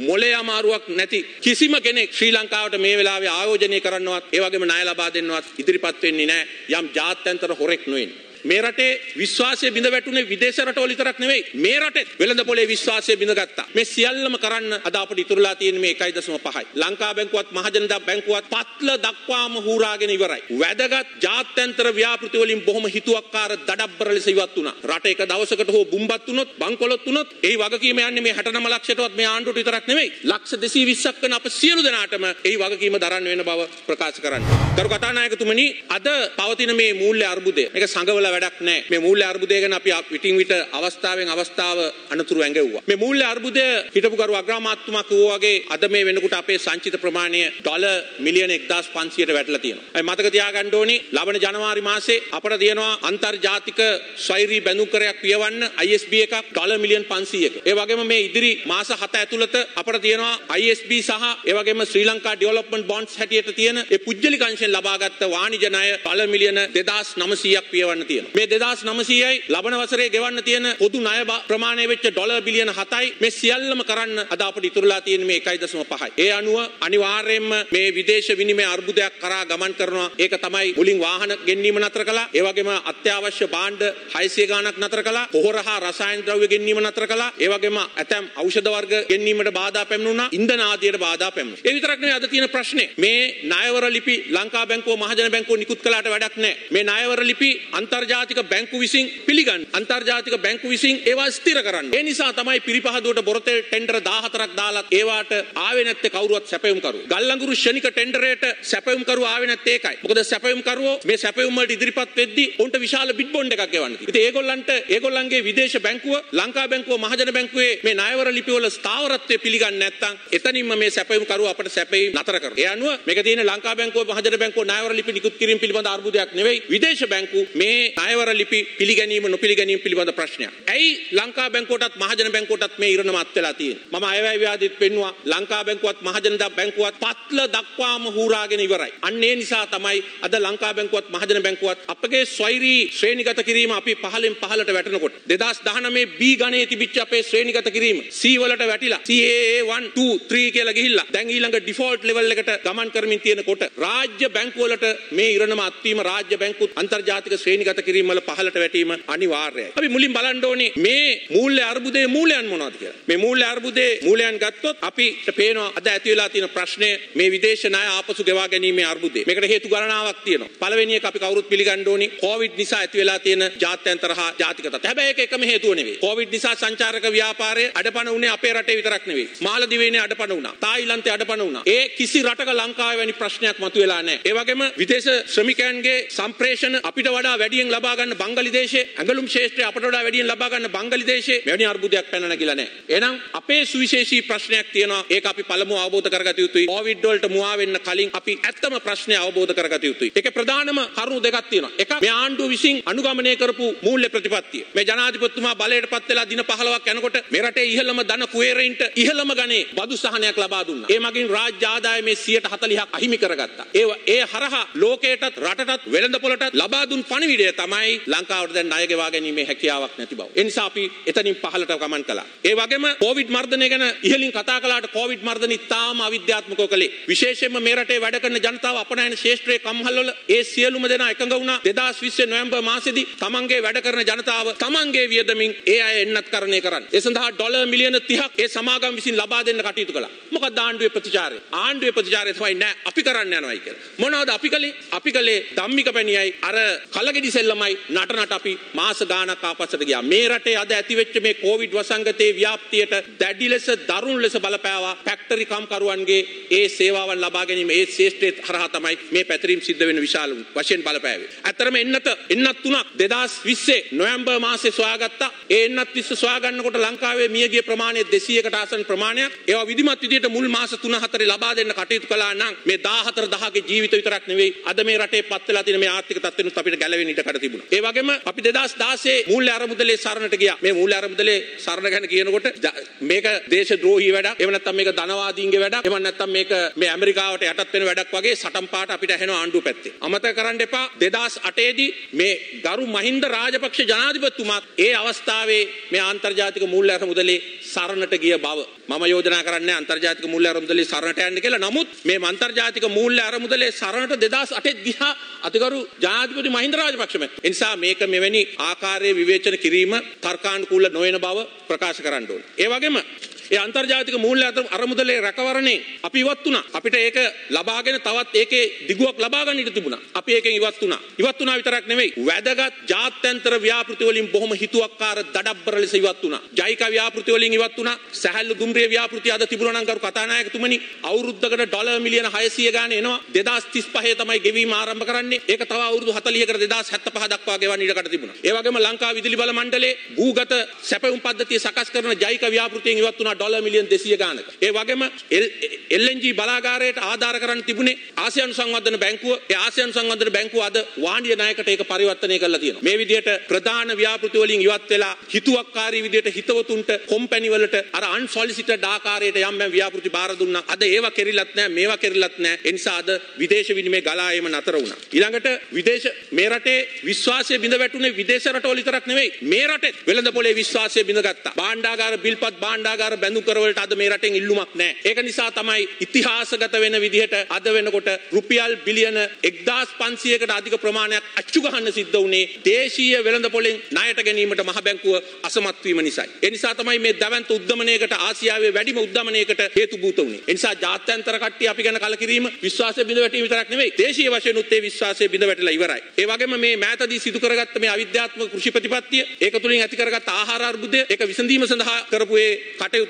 මොලේ අමාරුවක් නැති කිසිම කෙනෙක් ශ්‍රී ලංකාවට මේ වෙලාවේ ආයෝජනය කරන්නවත් ඒ වගේම ණය ලබා දෙන්නවත් ඉදිරිපත් වෙන්නේ නැහැ යම් ජාත්‍යන්තර හොරෙක් නොවෙන්නේ. මේ රටේ විශ්වාසය බිඳ වැටුනේ විදේශ රටවල විතරක් නෙවෙයි. මේ රටේ වෙළඳ පොලේ විශ්වාසය බිඳගත්තා. මේ සියල්ලම කරන්න අද අපිට ඉතුරුලා තියෙන මේ 1.5යි ලංකා බැංකුවත් මහජනතා බැංකුවත් පත්ල දක්වාම හූරාගෙන ඉවරයි. වැදගත් ජාත්‍යන්තර ව්‍යාපෘති වලින් බොහොම හිතුවක්කාර දඩබ්බර ලෙස ඉවත් වුණා. රට එක දවසකට හෝ බුම්බත් වුණොත් බංකොලොත් වුණොත් ඒ වගකීම යන්නේ මේ 69 ලක්ෂයටවත් මේ ආණ්ඩුවට විතරක් නෙවෙයි. ලක්ෂ 220ක් වෙන අප සියලු දෙනාටම ඒ වගකීම දරන්න වෙන බව ප්‍රකාශ කරන්න. කරු කතානායකතුමනි අද පවතින මේ මූල්‍ය අර්බුදය මේක සංගවල වැඩක් නෑ මේ මූල්‍ය අර්බුදය ගැන අපි විටින් විට අවස්ථාවෙන් අවස්ථාව අනතුරු ඇඟවුවා මේ මූල්‍ය අර්බුදය හිටපු කරු අග්‍රාමාත්තුමා කිව්වා වගේ අද මේ වෙනකොට අපේ සංචිත ප්‍රමාණය ඩොලර් මිලියන 1500ට වැටලා තියෙනවා. අය මතක තියාගන්න ඕනි ලබන ජනවාරි මාසේ අපට තියෙනවා අන්තර්ජාතික ස්වෛරී බැඳුම්කරයක් පියවන්න ISB එකක් ඩොලර් මිලියන් 500ක. ඒ වගේම මේ ඉදිරි මාස 7 ඇතුළත අපට තියෙනවා ISB සහ ඒ වගේම ශ්‍රී ලංකා ඩෙවලොප්මන්ට් බොන්ඩ්ස් හැටියට තියෙන ඒ පුජ්‍යලික අංශයෙන් ලබාගත් වාණිජ ණය ඩොලර් මිලියන 2900ක් පියවන්න තියෙනවා. මේ දෙදස් නමසීයයි ලබන වසරේ ගෙවන්න තියෙන පොදු ණය ප්‍රමාණය වෙච්ච ඩොලර් බිලියන 7යි මේ සියල්ලම කරන්න අද අපිට ඉතුරුලා තියෙන මේ 1.5යි. ඒ අනුව අනිවාර්යයෙන්ම මේ විදේශ විනිමය අර්බුදයක් කරා ගමන් කරනවා. ඒක තමයි මුලින් වාහන ගෙන්වීම නතර කළා. ඒ වගේම අත්‍යවශ්‍ය භාණ්ඩ 600 ගාණක් නතර කළා. පොහොර හා රසායන ද්‍රව්‍ය ගෙන්වීම නතර කළා. ඒ වගේම ඇතැම් ඖෂධ වර්ග ගෙන්වීමට බාධා පැමිණුණා. ඉන්ධන ආදියට බාධා පැමිණුණා. ඒ විතරක් නෙවෙයි අද තියෙන ප්‍රශ්නේ. මේ ණයවර ලිපි ලංකා බැංකුව මහජන බැංකුව නිකුත් කළාට වැඩක් නැහැ. මේ ණයවර ලිපි අන්තර්ජාතික බැංකු විසින් පිළිගන්න අන්තර්ජාතික බැංකු විසින් ඒවා ස්ථිර කරන්න. ඒ නිසා තමයි පිරිපහදුවට බොරතේ ටෙන්ඩර් 14ක් දාලා ඒවාට ආවේ නැත්තේ කවුරුවත් සැපයුම් කරුවෝ. ගල්ලංගුරු ශනික ටෙන්ඩරේට සැපයුම් කරුවෝ ආවේ නැත්තේ ඒකයි. මොකද සැපයුම් කරුවෝ මේ සැපයුම් වලට ඉදිරිපත් වෙද්දී උන්ට විශාල බිඩ් බොන්ඩ් එකක් ගෙවන්න තියෙනවා. ඉතින් ඒගොල්ලන්ට ඒගොල්ලන්ගේ විදේශ බැංකුව ලංකා බැංකුව මහජන බැංකුවේ මේ ණයවර ලිපි වල ස්ථාවරත්වය පිළිගන්නේ නැත්නම් එතනින්ම මේ සැපයුම් කරුවෝ අපට සැපෙයි නතර කරනවා. ඒ අනුව මේක තියෙන ලංකා බැංකුව මහජන බැංකුව ණයවර ලිපි නිකුත් කිරීම පිළිබඳ අර්බුදයක් නෙවෙයි. විදේශ බැංකු මේ ණයවර ලිපි පිළිගැනීම නොපිළිගැනීම පිළිබඳ ප්‍රශ්නයක්. ඇයි ලංකා බැංකුවටත් මහජන බැංකුවටත් මේ ඉරණම අත් වෙලා තියෙන්නේ? මම අයවැය ව්‍යාධිත් පෙන්නවා ලංකා බැංකුවත් මහජන බැංකුවත් පත්ල දක්වාම හූරාගෙන ඉවරයි. අන්න ඒ නිසා තමයි අද ලංකා බැංකුවත් මහජන බැංකුවත් අපගේ ස්වෛරී ශ්‍රේණිගත කිරීම අපි පහලෙන් පහලට වැටෙනකොට 2019 B ගණයේ තිබිච්ච අපේ ශ්‍රේණිගත කිරීම C වලට වැටිලා CAA 1 2 3 කියලා ගිහිල්ලා දැන් ඊළඟ ඩිෆෝල්ට් ලෙවල් එකට ගමන් කරමින් තියෙනකොට රාජ්‍ය බැංකුව වලට මේ ඉරණම අත්වීම රාජ්‍ය බැංකුත් අන්තර්ජාතික ශ්‍රේණිගත කිරීම වල පහලට වැටීම අනිවාර්යයි. අපි මුලින් බලන්න ඕනේ මේ මූල්‍ය අර්බුදයේ මූලයන් මොනවද කියලා. මේ මූල්‍ය අර්බුදයේ මූලයන් ගත්තොත් අපිට පේනවා අද ඇති වෙලා තියෙන ප්‍රශ්නය මේ විදේශ ණය ආපසු ගෙවා ගැනීමේ අර්බුදය. මේකට හේතු ගණනාවක් තියෙනවා. පළවෙනි එක අපි කවුරුත් පිළිගන්න ඕනේ කොවිඩ් නිසා ඇති වෙලා තියෙන ජාත්‍යන්තර හා ජාතික තත්ත්ව. හැබැයි ඒක එකම හේතුව නෙවෙයි. කොවිඩ් නිසා සංචාරක ව්‍යාපාරය අඩපණ වුණේ අපේ රටේ විතරක් නෙවෙයි. මාලදිවයිනේ අඩපණ වුණා. තායිලන්තේ අඩපණ වුණා. ඒ කිසි රටක ලංකාවේ වැනි ප්‍රශ්නයක් මතුවෙලා නැහැ. ඒ වගේම විදේශ ශ්‍රමිකයන්ගේ සම්ප්‍රේෂණ අපිට වඩා වැඩියෙන් ලබා ගන්න බංගලි දේශයේ ඇඟලුම් ශේෂ්ත්‍රය අපට වඩා වැඩියෙන් ලබා ගන්න බංගලි දේශයේ මෙවැනි අර්බුදයක් පැන නැගිලා නැහැ. එහෙනම් අපේ සුවිශේෂී ප්‍රශ්නයක් තියෙනවා. ඒක අපි පළමුව අවබෝධ කරගත යුතුයි. කොවිඩ් වලට මුවා වෙන්න කලින් අපි ඇත්තම ප්‍රශ්නය අවබෝධ කරගත යුතුයි. ඒකේ ප්‍රධානම කරුණු දෙකක් තියෙනවා. එකක් මේ ආණ්ඩුව විසින් අනුගමනය කරපු මූල්‍ය ප්‍රතිපත්තිය. මේ ජනාධිපතිතුමා බලයට පත් වෙලා දින 15ක් යනකොට මේ රටේ ඉහළම ධන කුවේරයින්ට ඉහළම ගණේ බදු සහනයක් ලබා දුන්නා. ඒ මගින් රාජ්‍ය ආදායමේ 140ක් අහිමි කරගත්තා. ඒ ඒ හරහා ලෝකයටත් රටටත් වෙළඳපොළටත් ලබා දුන් පණිවිඩය තමයි ලංකාවට දැන් ණය ගෙවා ගැනීමේ හැකියාවක් නැති බව. ඒ නිසා අපි එතනින් පහළට ගමන් කළා. ඒ වගේම කොවිඩ් මර්ධනය ගැන ඉහළින් කතා කළාට කොවිඩ් මර්ධන ඉතාම අවිද්‍යාත්මකව කළේ. විශේෂයෙන්ම මේ රටේ වැඩ කරන ජනතාව අපනයන ශේෂ්ත්‍රයේ කම්හල්වල ඒ සියලුම දෙනා එකඟ වුණා 2020 නොවැම්බර් මාසෙදී තමන්ගේ වැඩ කරන ජනතාව තමන්ගේ වියදමින් ඒ අය එන්නත් කරණය කරන්න. ඒ සඳහා ඩොලර් මිලියන 30ක් ඒ සමාගම් විසින් ලබා දෙන්න කටයුතු කළා. මොකක්ද ආණ්ඩුවේ ප්‍රතිචාරය? ආණ්ඩුවේ ප්‍රතිචාරය තමයි නෑ අපි කරන්න යනවායි කියලා. මොනවද අපි කළේ? අපි කළේ ධම්මික පැණියයි අර කලගෙඩි සෙල්ලමයි නට නට අපි මාස ගාණක් ආපස්සට ගියා. මේ රටේ අද ඇති වෙච්ච මේ කොවිඩ් වසංගතයේ ව්‍යාප්තියට දැඩි ලෙස දරුණු ලෙස බලපෑවා ෆැක්ටරි කම්කරුවන්ගේ ඒ සේවාවන් ලබා ගැනීම ඒ ශේෂ්ත්‍රයේ හරහා තමයි මේ පැතිරීම සිද්ධ වෙන විශාල වශයෙන් බලපෑවේ. ඇත්තරම එන්නත එන්නත් තුනක් 2020 නොවැම්බර් මාසේ සොයාගත්තා. ඒ එන්නත් 20 සොයාගන්නකොට ලංකාවේ මියගිය ප්‍රමාණය 200කට ආසන්න ප්‍රමාණයක්. ඒවා විධිමත් විදියට මුල් මාස 3 4 ලබා දෙන්න කටයුතු කළා නම් මේ 14 දහගේ ජීවිත විතරක් නෙවෙයි අද මේ රටේ පත් වෙලා තියෙන මේ ආර්ථික තත්ත්වෙනුත් අපිට ගැලවෙන්න ඉඩ කඩ තිබුණා. ඒ වගේම අපි 2016 මූල්‍ය අරමුදලේ සරණට ගියා. මේ මූල්‍ය අරමුදලේ සරණ ගැන කියනකොට මේක දේශද්‍රෝහී වැඩක්. එහෙම නැත්නම් මේක ධනවාදීන්ගේ වැඩක්. එහෙම නැත්නම් මේක මේ ඇමරිකාවට යටත් වෙන වැඩක් වගේ සටන් පාට අපිට ඇහෙනවා ආණ්ඩුව පැත්තේ. අමතක කරන්න එපා 2008 දී මේ ගරු මහින්ද රාජපක්ෂ ජනාධිපතිතුමා ඒ අවස්ථාවේ මේ ආන්තර්ජාතික මූල්‍ය අරමුදලේ සරණට ගිය බව මම යෝජනා කරන්නේ අන්තර්ජාතික මූල්‍ය අරමුදලේ සරණට යන්න කියලා. නමුත් මේ අන්තර්ජාතික මූල්‍ය අරමුදලේ සරණට 2008 ගිහා අතිගරු ජනාධිපති මහින්ද රාජපක්ෂ මැතිතුමා. ඒ නිසා මේක මෙවැනි ආකාරයේ විවේචන කිරීම තර්කානුකූල නොවන බව ප්‍රකාශ කරන්න ඕනේ. ඒ වගේම ඒ අන්තර්ජාතික මූල්‍ය අරමුදලේ රැකවරණේ අපි ඉවත් වුණා. අපිට ඒක ලබාගෙන තවත් ඒකේ දිගුවක් ලබා ගන්න ඉඩ තිබුණා. අපි ඒකෙන් ඉවත් වුණා. ඉවත් වුණා විතරක් නෙවෙයි. වැදගත් ජාත්‍යන්තර ව්‍යාපෘති වලින් බොහොම හිතුවක්කාර දඩබ්බර ලෙස ඉවත් වුණා. ජයිකා ව්‍යාපෘති වලින් ඉවත් වුණා. සැහැල්ලු දුම්රිය ව්‍යාපෘති අද තිබුණා නම් කරු කතානායකතුමනි අවුරුද්දකට ඩොලර් මිලියන 600 ගාන එනවා. 2035 තමයි ගෙවීම ආරම්භ කරන්නේ. ඒක තව අවුරුදු 40කට 2075 දක්වා ගෙවන්න ඉඩකට තිබුණා. ඒ වගේම ලංකා විදුලි බල මණ්ඩලයේ භූගත සැපයුම් පද්ධතිය සකස් කරන ජයිකා ව්‍යාපෘතියෙන් ඉවත් වුණා ඩොලර් මිලියන් 200 ගානක. ඒ වගේම LNG බලාගාරයට ආධාර කරන්න තිබුණේ ආසියානු සංවර්ධන බැංකුව. ඒ ආසියානු සංවර්ධන බැංකුව අද වාණිජ ණයකට ඒක පරිවර්තනය කරලා තියෙනවා. මේ විදිහට ප්‍රධාන ව්‍යාපෘති වලින් ඉවත් වෙලා හිතුවක්කාරී විදිහට හිතවතුන්ට කොම්පැනි වලට අර අන්සොලිසිටඩ් ආකාරයට යම් යම් ව්‍යාපෘති බාර දුන්නා. අද ඒවා කෙරිලත් නැහැ, මේවා කෙරිලත් නැහැ. ඒ නිසා අද විදේශ විනිමය ගලා ඒම නතර වුණා. ඊළඟට විදේශ මේ රටේ විශ්වාසය බිඳ වැටුනේ විදේශ රටවල විතරක් නෙවෙයි. මේ රටේ වෙළඳ පොලේ විශ්වාසය බිඳගත්තා. භාණ්ඩාගාර බිල්පත් භාණ්ඩාගාර බැඳුම් කරවලට අද මේ රටෙන් ඉල්ලුමක් නැහැ. ඒක නිසා තමයි ඉතිහාසගත වෙන විදිහට අද වෙනකොට රුපියල් බිලියන 1500කට අධික ප්‍රමාණයක් අච්චු ගහන්න සිද්ධ වුණේ දේශීය වෙළඳ පොලෙන් ණයට ගැනීමට මහ බැංකුව අසමත් වීම නිසායි. ඒ නිසා තමයි මේ දැවැන්ත උද්දමනයකට ආසියාවේ වැඩිම උද්දමනයකට හේතුභූත වුණේ. ඒ නිසා ජාත්‍යන්තර කට්ටිය අපි ගැන කලකිරීම විශ්වාසය බිඳ වැටීම විතරක් නෙවෙයි දේශීය වශයෙන් උත් ඒ විශ්වාසය බිඳ වැටලා ඉවරයි. ඒ වගේම මේ මෑතදී සිදු කරගත්ත මේ අවිද්‍යාත්මක කෘෂි ප්‍රතිපත්තිය ඒක තුලින් ඇති කරගත්ත ආහාර අර්බුදය ඒක විසඳීම සඳහා කරපු ඒ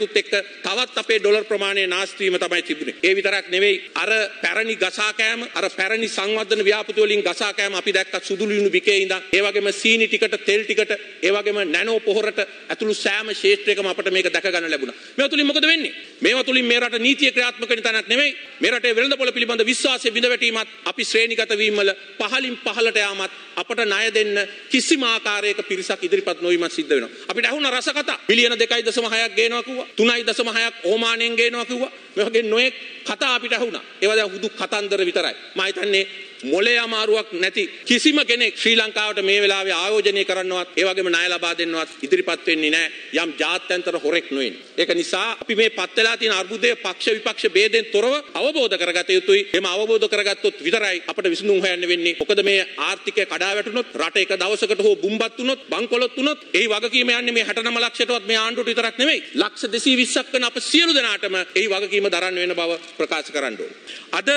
කටයුතුත් එක්ක තවත් අපේ ඩොලර් ප්‍රමාණය නාස්ති වීම තමයි තිබුණේ. ඒ විතරක් නෙවෙයි අර පැරණි ගසා කෑම අර පැරණි සංවර්ධන ව්‍යාපෘති වලින් ගසා කෑම අපි දැක්ක සුදු ලියුණු බිකේ ඉඳන් ඒ වගේම සීනි ටිකට තෙල් ටිකට ඒ වගේම නැනෝ පොහොරට ඇතුළු සෑම ක්ෂේත්‍රයකම අපිට මේක දැක ගන්න ලැබුණා. මේවා තුලින් මොකද වෙන්නේ? මේවා තුලින් මේ රට නීතිය ක්‍රියාත්මක වෙන තැනක් නෙවෙයි. මේ රටේ වෙළඳපොළ පිළිබඳ විශ්වාසය බිඳ වැටීමත් අපි ශ්‍රේණිගත වීම වල පහලින් පහලට යාමත් අපට ණය දෙන්න කිසිම ආකාරයක පිරිසක් ඉදිරිපත් නොවීමක් සිද්ධ වෙනවා. අපිට ඇහුණ රස කතා බිලියන 2.6ක් ගේනවා කිව්වා. 3.6ක් ඕමානයෙන් ගේනවා කිව්වා. මේ වගේ නොයෙක් කතා අපිට ඇහුණා. ඒවා දැන් හුදු කතන්දර විතරයි. මම හිතන්නේ මොලේ අමාරුවක් නැති කිසිම කෙනෙක් ශ්‍රී ලංකාවට මේ වෙලාවේ ආයෝජනය කරන්නවත් ඒ වගේම ණය ලබා දෙන්නවත් ඉදිරිපත් වෙන්නේ නැහැ යම් ජාත්‍යන්තර හොරෙක් නොවෙන්න. ඒක නිසා අපි මේ පත් වෙලා තියෙන අර්බුදයේ පක්ෂ විපක්ෂ ભેදෙන් තොරව අවබෝධ කරගත යුතුයි. එම අවබෝධ කරගත්තොත් විතරයි අපිට විසඳුම් හොයන්න වෙන්නේ. මොකද මේ ආර්ථිකය කඩා වැටුනොත් රට එක දවසකට හෝ බුම්බත් වුනොත් බංකොලොත් වුනොත් ඒ වගකීම යන්නේ මේ 69 ලක්ෂයටවත් මේ ආණ්ඩුවට විතරක් නෙවෙයි. ලක්ෂ 220ක් වෙන අප සියලු දෙනාටම ඒ වගකීම දරන්න වෙන බව ප්‍රකාශ කරන්න ඕනේ. අද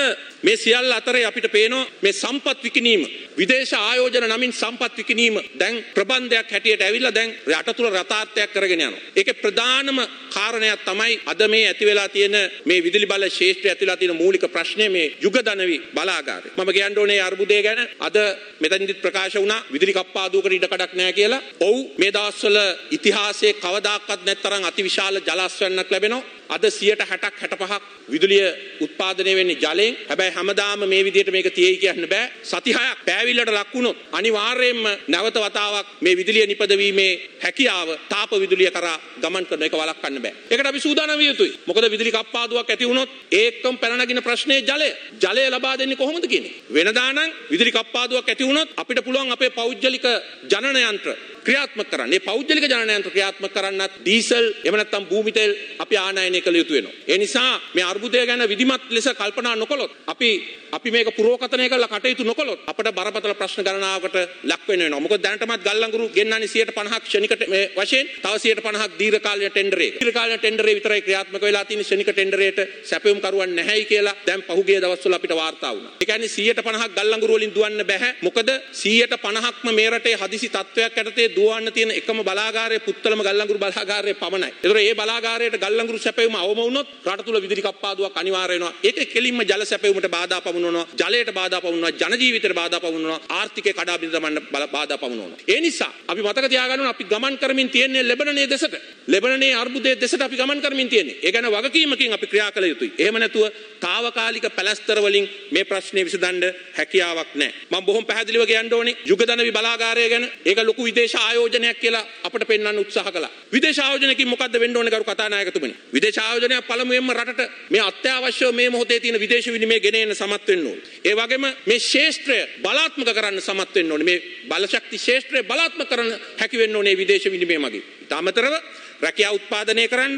මේ සියල්ල අතරේ අපිට පේනවා මේ සම්පත් විකිණීම විදේශ ආයෝජන නමින් සම්පත් විකිණීම දැන් ප්‍රබන්ධයක් හැටියට ඇවිල්ලා දැන් රට තුල රතාර්ථයක් කරගෙන යනවා. ඒකේ ප්‍රධානම කාරණයක් තමයි අද මේ ඇති වෙලා තියෙන මේ විදුලි බල ශේෂ්ත්‍රය ඇති වෙලා තියෙන මූලික ප්‍රශ්නේ මේ යුගදනවි බලාගාරය. මම කියන්න ඕනේ අර්බුදය ගැන අද මෙතනදිත් ප්‍රකාශ වුණා විදුලි කප්පාදුවකට ඉඩ කඩක් නැහැ කියලා. ඔව් මේ දවස්වල ඉතිහාසයේ කවදාකවත් නැත්තරම් අතිවිශාල ජලාශයන්ක් ලැබෙනවා. අද 60ක් 65ක් විදුලිය උත්පාදනය වෙන්නේ ජලයෙන්. හැබැයි හැමදාම මේ විදිහට මේක තියෙයි කියන්න බෑ. සති 6ක් පෑවිල්ලට ලක් වුණොත් අනිවාර්යයෙන්ම නැවත වතාවක් මේ විදුලිය නිපදවීමේ හැකියාව තාප විදුලිය කරා ගමන් කරන එක වළක්වන්න බෑ. ඒකට අපි සූදානම් විය යුතුයි. මොකද විදුලි කප්පාදුවක් ඇති වුණොත් ඒකම පැන නගින ප්‍රශ්නේ ජලය. ජලය ලබා දෙන්නේ කොහොමද කියන්නේ? වෙනදා නම් විදුලි කප්පාදුවක් ඇති වුණොත් අපිට පුළුවන් අපේ පෞද්ගලික ජනන යන්ත්‍ර ක්‍රියාත්මක කරන්න. මේ පෞද්ගලික ජනන යන්ත්‍ර ක්‍රියාත්මක කරන්නත් ඩීසල් එහෙම නැත්නම් භූමි තෙල් අපි ආනයනය කළ යුතු වෙනවා. ඒ නිසා මේ අර්බුදය ගැන විධිමත් ලෙස කල්පනා නොකළොත් අපි අපි මේක පුරෝකථනය කරලා කටයුතු නොකළොත් අපිට බරපතල ප්‍රශ්න ගණනාවකට ලක් වෙන්න වෙනවා. මොකද දැනටමත් ගල්ලංගුරු ගෙන්නන්නේ 150ක් ක්ෂණික මේ වශයෙන් තව 150ක් දීර්ඝ කාලීන ටෙන්ඩරේ. දීර්ඝ කාලීන ටෙන්ඩරේ විතරයි ක්‍රියාත්මක වෙලා තියෙන ක්ෂණික ටෙන්ඩරේට සැපයුම් කරුවන් නැහැයි කියලා දැන් පහුගිය දවස්වල අපිට වාර්තා වුණා. ඒ කියන්නේ 150ක් ගල්ලංගුරු වලින් දුවන්න බෑ. මොකද 150ක්ම මේ රටේ හදිසි තත්වයක් යටතේ දුවන්න තියෙන එකම බලාගාරය පුත්තලම ගල්ලංගුරු බලාගාරය පමණයි. ඒතර ඒ බලාගාරයට ගල්ලංගුරු සැපයුම අවම වුණොත් රට තුල විදුලි කප්පාදුවක් අනිවාර්ය වෙනවා. ඒක කෙලින්ම ජල සැපයුමට බාධා පමුණවනවා. ජලයට බාධා පමුණවනවා. ජන ජීවිතයට බාධා පමුණවනවා. ආර්ථිකය කඩා බිඳ දමන්න බාධා පමුණවනවා. ඒ නිසා අපි මතක තියාගන්න ඕන අපි ගමන් කරමින් තියෙන්නේ ලෙබනනේ දෙසට. ලෙබනනේ අර්බුදයේ දෙසට අපි ගමන් කරමින් තියෙන්නේ. ඒ ගැන වගකීමකින් අපි ක්‍රියා කළ යුතුයි. එහෙම නැතුව తాවකාලික පැලස්තර වලින් මේ ප්‍රශ්නේ විසඳන්න හැකියාවක් නැහැ. මම බොහොම පැහැදිලිව කියන්න ඕනේ යුගදනවි බලාගාරය ගැන. ඒක ලොකු විදේශ ආයෝජනයක් කියලා අපිට පෙන්වන්න උත්සාහ කළා. විදේශ ආයෝජනකින් මොකද්ද වෙන්න ඕනේ කරු කතානායකතුමනි? විදේශ ආයෝජනය පළමුවෙන්ම රටට මේ අත්‍යවශ්‍ය මේ මොහොතේ තියෙන විදේශ විනිමය ගෙන එන්න සමත් වෙන්න ඕනේ. ඒ වගේම මේ ශේෂ්ත්‍රය බලාත්මක කරන්න සමත් වෙන්න ඕනේ. මේ බලශක්ති ශේෂ්ත්‍රය බලාත්මක කරන්න හැකි වෙන්න ඕනේ විදේශ විනිමය මගින්. ඊට අමතරව රැකියාව උත්පාදනය කරන්න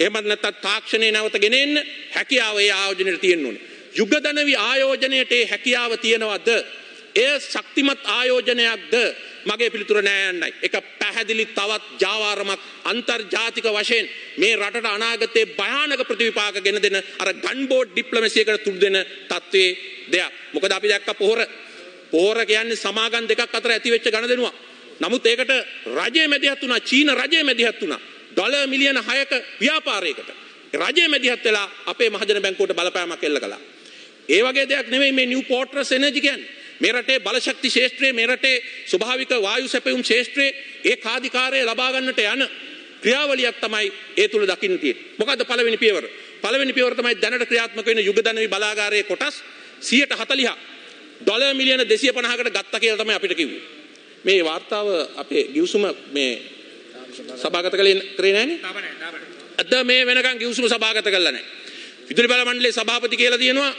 එහෙමත් නැත්නම් තාක්ෂණය නැවත ගෙනෙන්න හැකියාව ඒ ආයෝජනයට තියෙන්න ඕනේ. යුගදනවි ආයෝජනයට ඒ හැකියාව තියෙනවද? එය ශක්තිමත් ආයෝජනයක්ද? මගේ පිළිතුර නෑ යන්නයි. එක පැහැදිලි තවත් ජාවාරමක් අන්තර්ජාතික වශයෙන් මේ රටට අනාගතයේ භයානක ප්‍රතිවිපාක ගෙන දෙන අර ගන්බෝඩ් ඩිප්ලොමසියකට තුඩු දෙන තත්ත්වයේ දෙයක්. මොකද අපි දැක්ක පොහොර පොහොර කියන්නේ සමාගම් දෙකක් අතර ඇති වෙච්ච ගණදෙනුවක්. නමුත් ඒකට රජය මැදිහත් වුණා චීන රජය මැදිහත් වුණා. ඩොලර් මිලියන 6ක ව්‍යාපාරයකට. රජය මැදිහත් වෙලා අපේ මහජන බැංකුවට බලපෑමක් එල්ල කළා. ඒ වගේ දෙයක් නෙවෙයි මේ නිව් පෝට්‍රස් එනර්ජි කියන්නේ. මේ රටේ බලශක්ති ශේෂ්ත්‍රයේ මේ රටේ ස්වභාවික වායු සැපයුම් ශේෂ්ත්‍රයේ ඒ කාදිකාරය ලබා ගන්නට යන ක්‍රියාවලියක් තමයි ඒ තුල දකින්න තියෙන්නේ. මොකද්ද පළවෙනි පියවර? පළවෙනි පියවර තමයි දැනට ක්‍රියාත්මක වෙන යුගදනවි බලාගාරයේ කොටස් 140ක් ඩොලර් මිලියන 250කට ගත්තා කියලා තමයි අපිට කිව්වේ. මේ වාර්තාව අපේ ගිවිසුම මේ සභාගත කළේ කරේ නැහනේ. අද මේ වෙනකන් ගිවිසුම සභාගත කළා නැහැ. විදුලි බල මණ්ඩලයේ සභාපති කියලා තියෙනවා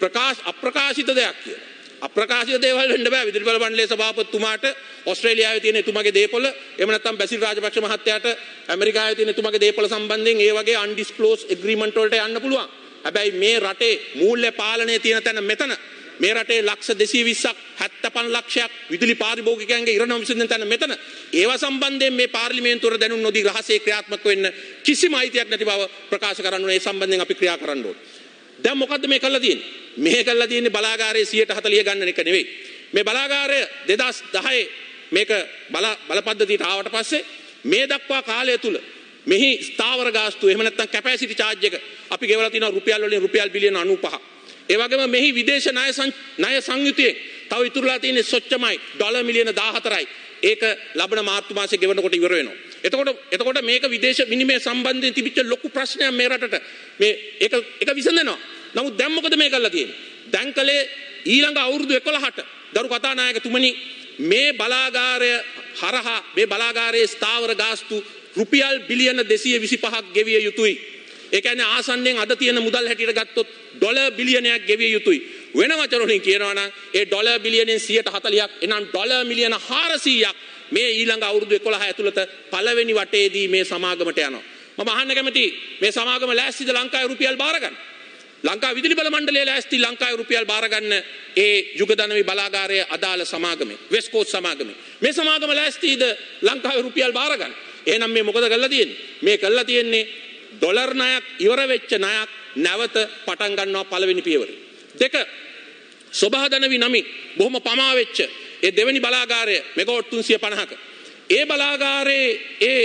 ප්‍රකාශ අප්‍රකාශිත දෙයක් කියලා. අප්‍රකාශිත දේවල් වෙන්න බෑ විදුලි බල මණ්ඩලයේ සභාපතිතුමාට ඕස්ට්‍රේලියාවේ තියෙන එතුමගේ දේපොළ එහෙම නැත්නම් බැසිල් රාජපක්ෂ මහත්තයාට ඇමරිකාවේ තියෙන එතුමගේ දේපොළ සම්බන්ධයෙන් ඒ වගේ අන්ඩිස්ක්ලෝස් එග්‍රීමන්ට් වලට යන්න පුළුවන්. හැබැයි මේ රටේ මූල්‍ය පාලනය තියෙන තැන මෙතන මේ රටේ ලක්ෂ 220ක් 75 ලක්ෂයක් විදුලි පාරිභෝගිකයන්ගේ ඉරණම විසඳන තැන මෙතන ඒවා සම්බන්ධයෙන් මේ පාර්ලිමේන්තුවර දැනුම් නොදී රහසේ ක්‍රියාත්මක වෙන්න කිසිම අයිතියක් නැති බව ප්‍රකාශ කරන්න ඕනේ ඒ සම්බන්ධයෙන් අපි ක්‍රියා කරන්න ඕනේ. දැන් මොකද්ද මේ කළා තියෙන්නේ? මේ කළා තියෙන්නේ බලාගාරයේ 140 ගන්න එක නෙවෙයි. මේ බලාගාරය 2010 මේක බල බලපද්ධතියට ආවට පස්සේ මේ දක්වා කාලය තුල මෙහි ස්ථාවර ගාස්තු එහෙම නැත්නම් කැපැසිටි චාර්ජ් එක අපි ගෙවලා තියෙනවා රුපියල් වලින් රුපියල් බිලියන 95. ඒ වගේම මෙහි විදේශ ණය ණය සංයුතියෙන් තව ඉතුරුලා තියෙන්නේ සොච්චමයි ඩොලර් මිලියන 14යි. ඒක ලබන මාර්තු මාසයේ ගෙවනකොට ඉවර වෙනවා. එතකොට එතකොට මේක විදේශ විනිමය සම්බන්ධයෙන් තිබිච්ච ලොකු ප්‍රශ්නයක් මේ රටට. මේ ඒක ඒක විසඳනවා. නමුත් දැන් මොකද මේ කරලා තියෙන්නේ? දැන් කලේ ඊළඟ අවුරුදු 11ට දරු කතානායකතුමනි මේ බලාගාරය හරහා මේ බලාගාරයේ ස්ථාවර ගාස්තු රුපියල් බිලියන 225ක් ගෙවිය යුතුයි. ඒ කියන්නේ ආසන්නෙන් අද තියෙන මුදල් හැටියට ගත්තොත් ඩොලර් බිලියනයක් ගෙවිය යුතුයි. වෙන වචන වලින් කියනවා නම් ඒ ඩොලර් බිලියනෙන් 140ක් එනම් ඩොලර් මිලියන 400ක් මේ ඊළඟ අවුරුදු 11 ඇතුළත පළවෙනි වටේදී මේ සමාගමට යනවා. මම අහන්න කැමති මේ සමාගම ලෑස්තිද ලංකාවේ රුපියල් බාර ගන්න? ලංකා විදුලි බල මණ්ඩලය ලෑස්ති ලංකාවේ රුපියල් බාර ගන්න ඒ යුගදනවි බලාගාරයේ අදාළ සමාගමේ වෙස්කෝස් සමාගමේ මේ සමාගම ලෑස්තිද ලංකාවේ රුපියල් බාර ගන්න? එහෙනම් මේ මොකද කරලා තියෙන්නේ? මේ කරලා තියෙන්නේ ඩොලර් ණයක් ඉවර වෙච්ච ණයක් නැවත පටන් ගන්නවා පළවෙනි පියවරේ. දෙක සොබහදනවි නමින් බොහොම පමා වෙච්ච ඒ දෙවෙනි බලාගාරය මෙගාවොට් 350ක. ඒ බලාගාරයේ ඒ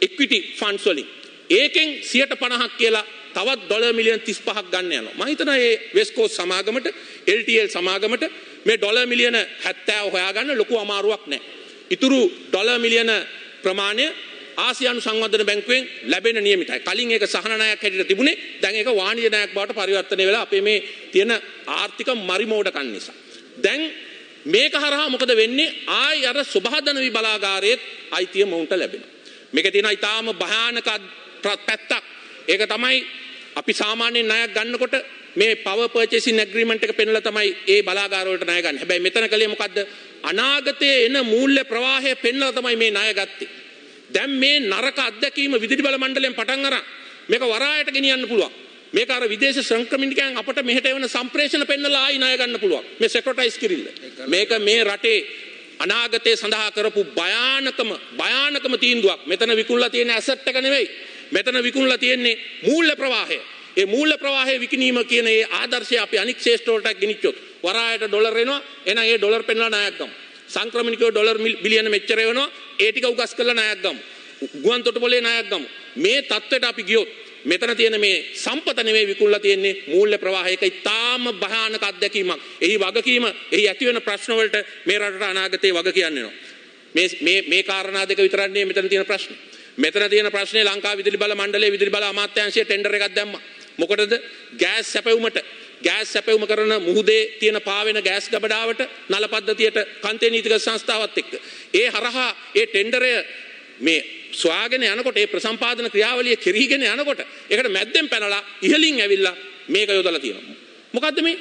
ඉක්විටි ෆන්ඩ්ස් වලින් ඒකෙන් 150ක් කියලා තවත් ඩොලර් මිලියන් 35ක් ගන්න යනවා. මම හිතනවා මේ වෙස්ට් කෝස්ට් සමාගමට LTL සමාගමට මේ ඩොලර් මිලියන 70 හොයාගන්න ලොකු අමාරුවක් නැහැ. ඉතුරු ඩොලර් මිලියන ප්‍රමාණය ආසියානු සංවර්ධන බැංකුවෙන් ලැබෙන නියමිතයි. කලින් ඒක සහන ණයක් හැටියට තිබුණේ. දැන් ඒක වාණිජ ණයක් බවට පරිවර්තනය වෙලා අපේ මේ තියෙන ආර්ථික මරිමෝඩකම් නිසා. දැන් මේක හරහා මොකද වෙන්නේ? ආයි අර සුභාදන විබලාගාරයේ අයිතිය මොවුන්ට ලැබෙනවා. මේක තියෙන ඊටාම භයානක පැත්තක්. ඒක තමයි අපි සාමාන්‍යයෙන් ණයක් ගන්නකොට මේ පවර් පර්චේසින් ඇග්‍රීමන්ට් එක පෙන්වලා තමයි ඒ බලාගාර වලට ණය ගන්න. හැබැයි මෙතන කලේ මොකද්ද? අනාගතයේ එන මූල්‍ය ප්‍රවාහය පෙන්වලා තමයි මේ ණය ගත්තේ. දැන් මේ නරක අත්දැකීම විදුලි බල මණ්ඩලයෙන් පටන් අරන් මේක වරායට ගෙනියන්න පුළුවන්. මේක අර විදේශ සංක්‍රමණිකයන් අපට මෙහෙට එවන සම්ප්‍රේෂණ පෙන්නලා ආයි ණය ගන්න පුළුවන්. මේ සෙක්‍රටයිස් කිරිල්ල. මේක මේ රටේ අනාගතය සඳහා කරපු භයානකම භයානකම තීන්දුවක්. මෙතන විකුණලා තියෙන ඇසට් එක නෙවෙයි. මෙතන විකුණලා තියෙන්නේ මූල්‍ය ප්‍රවාහය. ඒ මූල්‍ය ප්‍රවාහය විකිණීම කියන ඒ ආදර්ශය අපි අනික් ශේෂ්ඨ වලට ගෙනිච්චොත් වරායට ඩොලර් එනවා. එහෙනම් ඒ ඩොලර් පෙන්වලා ණයක් ගමු. සංක්‍රමණිකව ඩොලර් බිලියන මෙච්චර වෙනවා. ඒ ටික උගස් කරලා ණයක් ගමු. ගුවන් තොටුපොලේ ණයක් ගමු. මේ தත්වෙට අපි ගියොත් මෙතන තියෙන මේ සම්පත නෙවෙයි විකුණලා තියෙන්නේ මූල්‍ය ප්‍රවාහයක ඉතාම භයානක අත්දැකීමක්. එහි වගකීම, එහි ඇති වෙන ප්‍රශ්න වලට මේ රටට අනාගතේ වග කියන්න වෙනවා. මේ මේ මේ කාරණා දෙක විතරක් නෙවෙයි මෙතන තියෙන ප්‍රශ්නේ. මෙතන තියෙන ප්‍රශ්නේ ලංකා විදුලි බල මණ්ඩලයේ විදුලි බල අමාත්‍යාංශයේ ටෙන්ඩර් එකක් දැම්මා. මොකටද? ගෑස් සැපයුමට ගෑස් සැපයුම කරන මුහුදේ තියෙන පාවෙන ගෑස් ගබඩාවට නල පද්ධතියට කන්තේ නීතික සංස්ථාවත් එක්ක. ඒ හරහා ඒ ටෙන්ඩරය මේ ස්වාගෙන යනකොට ඒ ප්‍රසම්පාදන ක්‍රියාවලිය කෙරීගෙන යනකොට ඒකට මැද්දෙන් පැනලා ඉහලින් ඇවිල්ලා මේක යොදලා තියෙනවා. මොකද්ද මේ?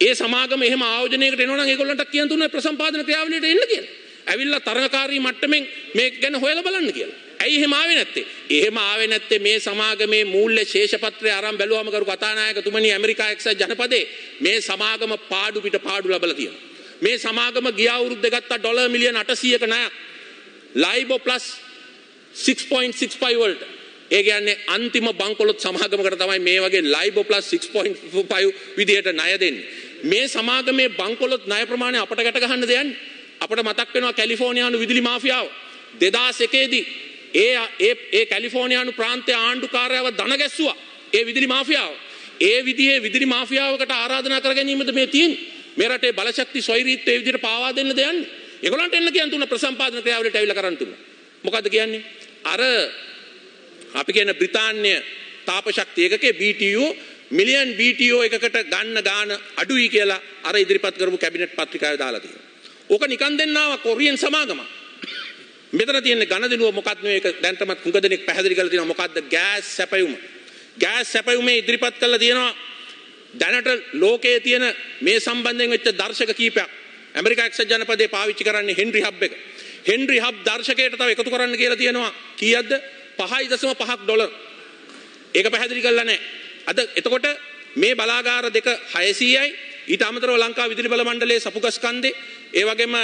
ඒ සමාගම එහෙම ආයෝජනයකට එනවා නම් ඒගොල්ලන්ට කියන්න තුනේ ප්‍රසම්පාදන ක්‍රියාවලියට එන්න කියලා. ඇවිල්ලා තරඟකාරී මට්ටමින් මේක ගැන හොයලා බලන්න කියලා. ඇයි එහෙම ආවේ නැත්තේ? එහෙම ආවේ නැත්තේ මේ සමාගමේ මූල්‍ය ශේෂපත්‍රය අරන් බැලුවම කරු කතානායකතුමනි ඇමරිකා එක්සත් ජනපදයේ මේ සමාගම පාඩු පිට පාඩු ලබලා තියෙනවා. මේ සමාගම ගිය අවුරුද්දේ ගත්ත ඩොලර් මිලියන 800ක ණයක්. ලයිබෝ ප්ලස් 6.65 වලට. ඒ කියන්නේ අන්තිම බංකොලොත් සමාගමකට තමයි මේ වගේ ලයිබෝ ප්ලස් 6.5 විදියට ණය දෙන්නේ. මේ සමාගමේ බංකොලොත් ණය ප්‍රමාණය අපට ගැට ගහන්න දෙයන්නේ. අපට මතක් වෙනවා කැලිෆෝනියානු විදුලි මාෆියාව 2001 දී ඒ ඒ ඒ කැලිෆෝනියානු ප්‍රාන්තය ආණ්ඩුකාරයව දන ගැස්සුවා. ඒ විදුලි මාෆියාව. ඒ විදිහේ විදුලි මාෆියාවකට ආරාධනා කර ගැනීමද මේ තියෙන්නේ. මේ රටේ බලශක්ති සොයිරීත්වය ඒ විදිහට පාවා දෙන්න දෙයන්නේ. ඒගොල්ලන්ට එන්න කියන තුන ප්‍රසම්පාදන ක්‍රියාවලියට ඇවිල්ලා කරන්න තුන. මොකද්ද කියන්නේ? අර අපි කියන බ්‍රිතාන්‍ය තාප ශක්තිය එකකේ BTU මිලියන් BTO එකකට ගන්න ගාන අඩුයි කියලා අර ඉදිරිපත් කරපු කැබිනට් පත්‍රිකාවේ දාලා තියෙනවා. ඕක නිකන් දෙන්නාව කොරියන් සමාගමක්. මෙතන තියෙන ගණදෙනුව මොකක්ද මේක දැන්ටමත් හුඟ දෙනෙක් පැහැදිලි කරලා තියෙනවා මොකක්ද ගෑස් සැපයුම. ගෑස් සැපයුමේ ඉදිරිපත් කරලා තියෙනවා දැනට ලෝකයේ තියෙන මේ සම්බන්ධයෙන් වෙච්ච දර්ශක කීපයක්. ඇමරිකා එක්සත් ජනපදයේ පාවිච්චි කරන්නේ හෙන්රි හබ් එක. හෙන්රි හබ් දර්ශකයට තව එකතු කරන්න කියලා තියෙනවා. කීයක්ද? 5.5ක් ඩොලර්. ඒක පැහැදිලි කරලා නැහැ. අද එතකොට මේ බලාගාර දෙක 600යි ඊට අමතරව ලංකා විදුලි බල මණ්ඩලයේ සපුගස් කන්දේ ඒ වගේම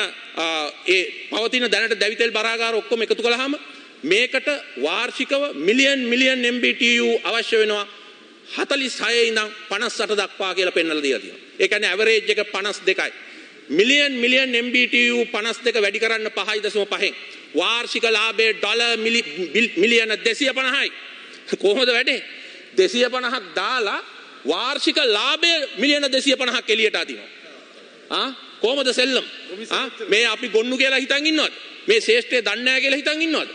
ඒ පවතින දැනට දැවිතෙල් බරාගාර ඔක්කොම එකතු කළාම මේකට වාර්ෂිකව මිලියන් මිලියන් MBTU අවශ්‍ය වෙනවා 46 ඉඳන් 58 දක්වා කියලා පෙන්වලා දීලා තියෙනවා. ඒ කියන්නේ ඇවරේජ් එක 52යි. මිලියන් මිලියන් MBTU 52 වැඩි කරන්න 5.5න් වාර්ෂික ලාභය ඩොලර් මිලියන 250යි. කොහොමද වැඩේ? 250ක් දාලා වාර්ෂික ලාභය මිලියන 250ක් එළියට අදිනවා. ආ කොහොමද සෙල්ලම්? මේ අපි ගොන්නු කියලා හිතන් ඉන්නවද? මේ ශේෂ්ඨය දන්නේ නැහැ කියලා හිතන් ඉන්නවද?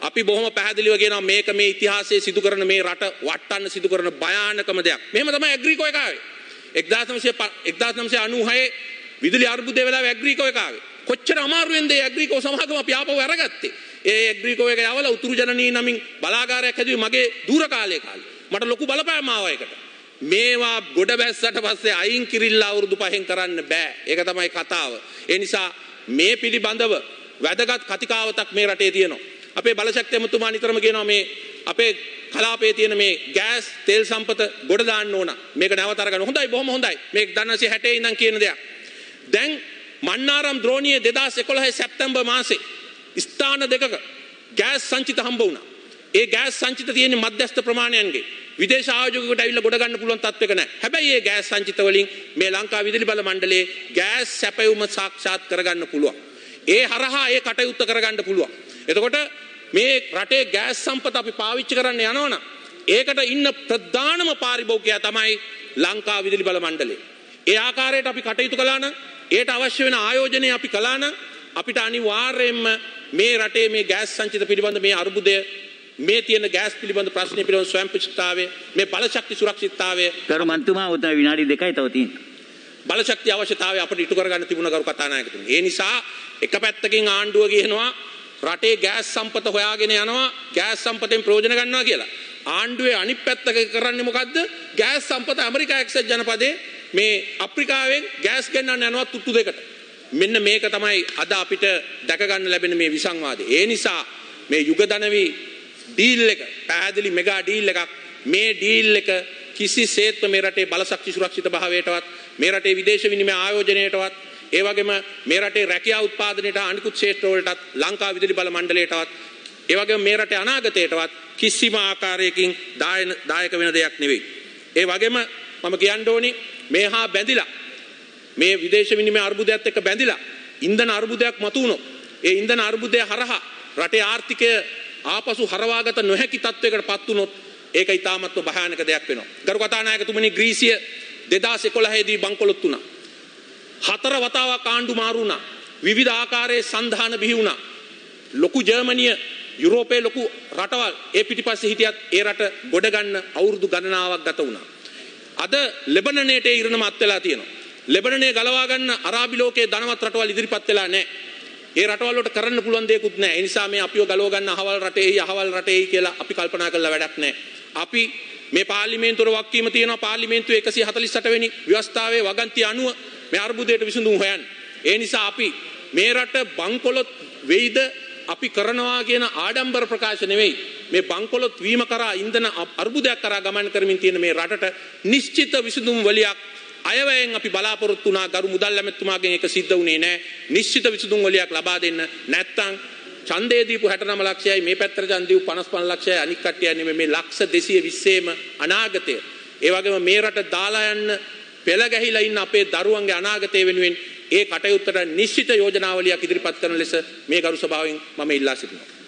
අපි බොහොම පැහැදිලිව කියනවා මේක මේ ඉතිහාසයේ සිදු කරන මේ රට වටන්න සිදු කරන භයානකම දෙයක්. මෙහෙම තමයි ඇග්‍රිකෝ එක ආවේ. 1996 විදුලි අර්බුදය වෙලාවේ ඇග්‍රිකෝ එක ආවේ. කොච්චර අමාරුවෙන්ද ඒ ඇග්‍රිකෝ සමාගම අපි ආපහු අරගත්තේ. ඒ ඇග්‍රිකෝ එක යවලා උතුරු ජනනී නමින් බලාගාරයක් හැදුවේ මගේ දූර කාලේ කාලේ. මට ලොකු බලපෑම ආවා ඒකට. මේවා ගොඩ බැස්සට පස්සේ අයින් කිරිල්ලා අවුරුදු පහෙන් කරන්න බෑ. ඒක තමයි කතාව. ඒ නිසා මේ පිළිබඳව වැදගත් කතිකාවතක් මේ රටේ තියෙනවා. අපේ බලශක්ති ඇමතුමා නිතරම කියනවා මේ අපේ කලාපයේ තියෙන මේ ගෑස් තෙල් සම්පත ගොඩ දාන්න ඕන. මේක නැවත අරගන්න. හොඳයි බොහොම හොඳයි. මේක 1960 ඉඳන් කියන දෙයක්. දැන් මන්නාරම් ද්‍රෝණියේ 2011 සැප්තැම්බර් මාසේ ස්ථාන දෙකක ගෑස් සංචිත හම්බ වුණා. ඒ ගෑස් සංචිත තියෙන්නේ මධ්‍යස්ථ ප්‍රමාණයන්ගේ. විදේශ ආයෝජකයෙකුට ඇවිල්ලා ගොඩ ගන්න පුළුවන් තත්ත්වයක නැහැ. හැබැයි මේ ගෑස් සංචිත වලින් මේ ලංකා විදුලි බල මණ්ඩලයේ ගෑස් සැපයුම සාක්ෂාත් කරගන්න පුළුවන්. ඒ හරහා ඒ කටයුත්ත කරගන්න පුළුවන්. එතකොට මේ රටේ ගෑස් සම්පත අපි පාවිච්චි කරන්න යනවනම් ඒකට ඉන්න ප්‍රධානම පාරිභෝගිකයා තමයි ලංකා විදුලි බල මණ්ඩලය. ඒ ආකාරයට අපි කටයුතු කළා නම් ඒට අවශ්‍ය වෙන ආයෝජනය අපි කළා නම් අපිට අනිවාර්යයෙන්ම මේ රටේ මේ ගෑස් සංචිත පිළිබඳ මේ අර්බුදය මේ තියෙන ගෑස් පිළිබඳ ප්‍රශ්නය පිළිබඳ ස්වයං ප්‍රතිෂ්ඨාවය මේ බලශක්ති සුරක්ෂිතතාවය කරු මන්තුමා උතන විනාඩි දෙකයි තව තියෙන්නේ. බලශක්ති අවශ්‍යතාවය අපිට ඉටු කරගන්න තිබුණ කරු කතානායකතුමනි. ඒ නිසා එක පැත්තකින් ආණ්ඩුව කියනවා රටේ ගෑස් සම්පත හොයාගෙන යනවා ගෑස් සම්පතෙන් ප්‍රයෝජන ගන්නවා කියලා. ආණ්ඩුවේ අනිත් පැත්ත කරන්නේ මොකද්ද? ගෑස් සම්පත ඇමරිකා එක්සත් ජනපදයේ මේ අප්‍රිකාවෙන් ගෑස් ගෙන්නන්න යනවා තුට්ටු දෙකට. මෙන්න මේක තමයි අද අපිට දැක ගන්න ලැබෙන මේ විසංවාදය. ඒ නිසා මේ යුගදනවි ඩීල් එක පැහැදිලි මෙගා ඩීල් එකක් මේ ඩීල් එක කිසිසේත්ම මේ රටේ බලශක්ති සුරක්ෂිත භාවයටවත් මේ රටේ විදේශ විනිමය ආයෝජනයටවත් ඒ වගේම මේ රටේ රැකියා උත්පාදනයට අනිකුත් ක්ෂේත්‍ර වලටත් ලංකා විදුලි බල මණ්ඩලයටවත් ඒ වගේම මේ රටේ අනාගතයටවත් කිසිම ආකාරයකින් දායක වෙන දෙයක් නෙවෙයි. ඒ වගේම මම කියන්න ඕනි මේ හා බැඳිලා මේ විදේශ විනිමය අර්බුදයත් එක්ක බැඳිලා ඉන්ධන අර්බුදයක් මතු වුණොත් ඒ ඉන්ධන අර්බුදය හරහා රටේ ආර්ථිකය ආපසු හරවාගත නොහැකි තත්වයකට පත් වුණොත් ඒක ඉතාමත්ම භයානක දෙයක් වෙනවා. ගරු කතානායකතුමනි ග්‍රීසිය 2011 දී බංකොලොත් වුණා. හතර වතාවක් ආණ්ඩු මාරු වුණා. විවිධ ආකාරයේ සංධාන බිහි වුණා. ලොකු ජර්මනිය යුරෝපයේ ලොකු රටවල් ඒ පිටිපස්සේ හිටියත් ඒ රට ගොඩ ගන්න අවුරුදු ගණනාවක් ගත වුණා. අද ලෙබනනයට ඉරණම අත් වෙලා තියෙනවා. ලෙබනනේ ගලවා ගන්න අරාබි ලෝකයේ ධනවත් රටවල් ඉදිරිපත් වෙලා නැහැ. ඒ රටවල් වලට කරන්න පුළුවන් දෙයක්වත් නැහැ. ඒ නිසා මේ අපිව ගලව ගන්න අහවල් රටේයි අහවල් රටේයි කියලා අපි කල්පනා කරලා වැඩක් නැහැ. අපි මේ පාර්ලිමේන්තුවේ වක්කීම තියෙනවා පාර්ලිමේන්තුවේ 148 වෙනි ව්‍යවස්ථාවේ වගන්තිය අනුව මේ අර්බුදයට විසඳුම් හොයන්න. ඒ නිසා අපි මේ රට බංකොලොත් වෙයිද අපි කරනවා කියන ආඩම්බර ප්‍රකාශ නෙවෙයි මේ බංකොලොත් වීම කරා ඉන්ධන අර්බුදයක් කරා ගමන් කරමින් තියෙන මේ රටට නිශ්චිත විසඳුම් වලියක් අයවැයෙන් අපි බලාපොරොත්තු වුණා ගරු මුදල් ඇමතුමාගෙන් ඒක සිද්ධ වුණේ නැහැ නිශ්චිත විසඳුම් වලියක් ලබා දෙන්න නැත්තම් ඡන්දය දීපු 69 ලක්ෂයයි මේ පැත්තට ඡන්ද දීපු 55 ලක්ෂයයි අනික් කට්ටිය නෙමෙයි මේ ලක්ෂ 220ම අනාගතය. ඒ වගේම මේ රට දාලා යන්න පෙළ ගැහිලා ඉන්න අපේ දරුවන්ගේ අනාගතය වෙනුවෙන් ඒ කටයුත්තට නිශ්චිත යෝජනාවලියක් ඉදිරිපත් කරන ලෙස මේ ගරු සභාවෙන් මම ඉල්ලා සිටිනවා.